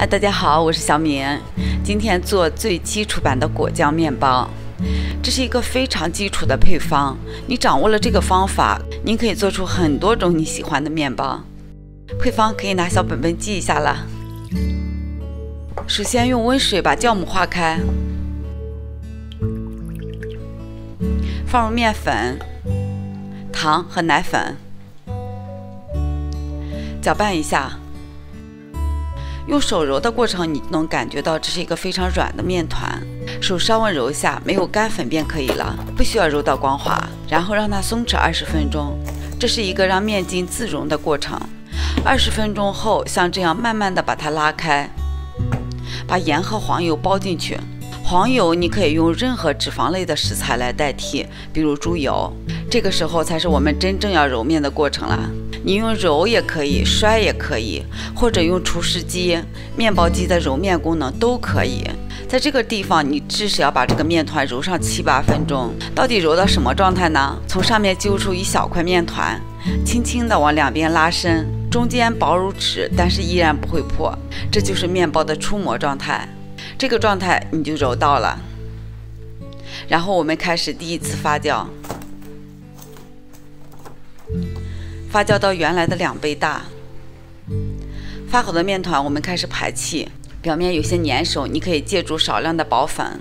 嗨，大家好，我是小敏。今天做最基础版的果酱面包，这是一个非常基础的配方。你掌握了这个方法，您可以做出很多种你喜欢的面包。配方可以拿小本本记一下了。首先用温水把酵母化开，放入面粉、糖和奶粉，搅拌一下。用手揉的过程，你能感觉到这是一个非常软的面团。手稍微揉一下，没有干粉便可以了，不需要揉到光滑。然后让它松弛二十分钟，这是一个让面筋自溶的过程。二十分钟后，像这样慢慢的把它拉开，把盐和黄油包进去。黄油你可以用任何脂肪类的食材来代替，比如猪油。这个时候才是我们真正要揉面的过程了。你用揉也可以，摔也可以，或者用厨师机、面包机的揉面功能都可以。在这个地方，你至少要把这个面团揉上七八分钟。到底揉到什么状态呢？从上面揪出一小块面团，轻轻地往两边拉伸，中间薄如纸，但是依然不会破。这就是面包的出模状态。这个状态你就揉到了。然后我们开始第一次发酵。发酵到原来的两倍大。发好的面团，我们开始排气，表面有些粘手，你可以借助少量的薄粉，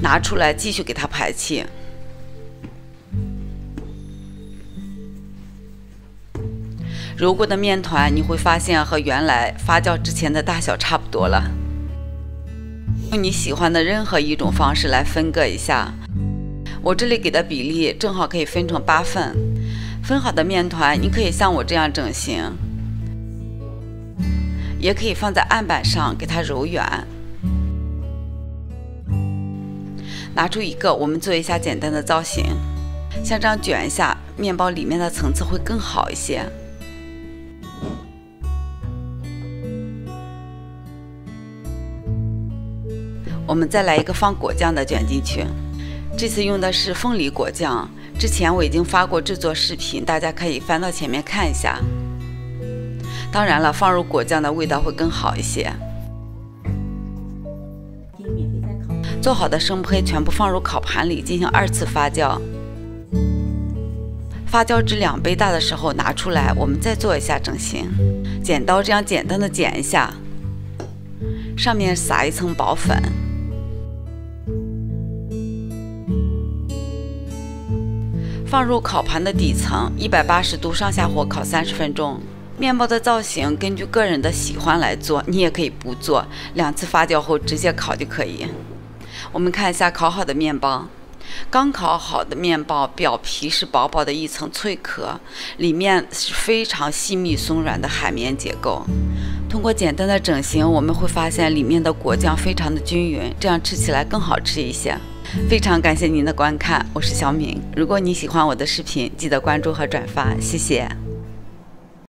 拿出来继续给它排气。揉过的面团，你会发现和原来发酵之前的大小差不多了。用你喜欢的任何一种方式来分割一下。我这里给的比例正好可以分成八份，分好的面团你可以像我这样整形，也可以放在案板上给它揉圆。拿出一个，我们做一下简单的造型，像这样卷一下，面包里面的层次会更好一些。我们再来一个放果酱的卷进去。这次用的是凤梨果酱，之前我已经发过制作视频，大家可以翻到前面看一下。当然了，放入果酱的味道会更好一些。做好的生胚全部放入烤盘里进行二次发酵，发酵至两倍大的时候拿出来，我们再做一下整形。剪刀这样简单的剪一下，上面撒一层薄粉。放入烤盘的底层，一百八十度上下火烤三十分钟。面包的造型根据个人的喜欢来做，你也可以不做，两次发酵后直接烤就可以。我们看一下烤好的面包，刚烤好的面包表皮是薄薄的一层脆壳，里面是非常细密松软的海绵结构。通过简单的整形，我们会发现里面的果酱非常的均匀，这样吃起来更好吃一些。非常感谢您的观看，我是小敏。如果你喜欢我的视频，记得关注和转发，谢谢。